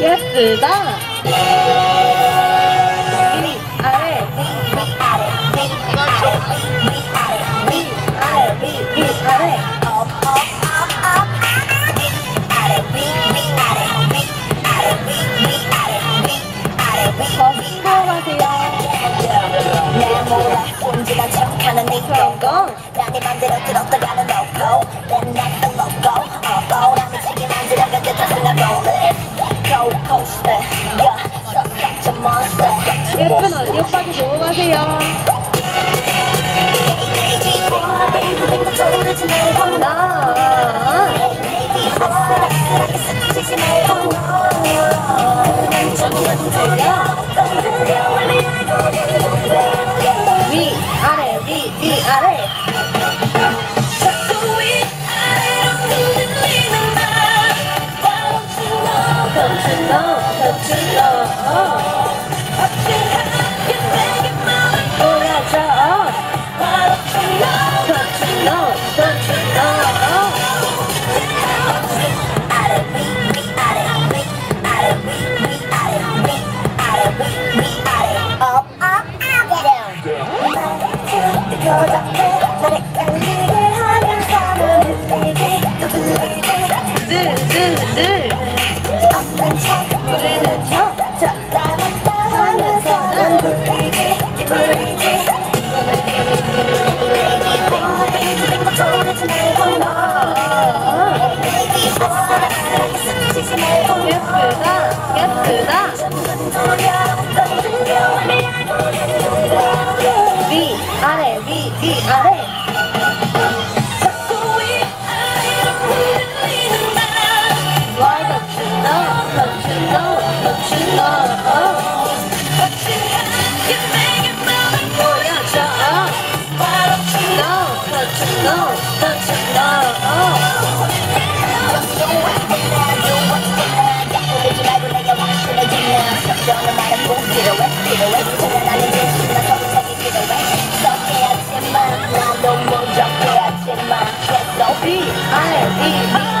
예쁘다. 위 아래 위 아래 위 아래. 위 아래 내 맘대로 들었다가는 놓고 난 나도 먹고 어버라 예쁜 언니 오빠도 모험하세요. 위 아래 위 위 아래 아들 노래는 저 예쁘다 예쁘다 I am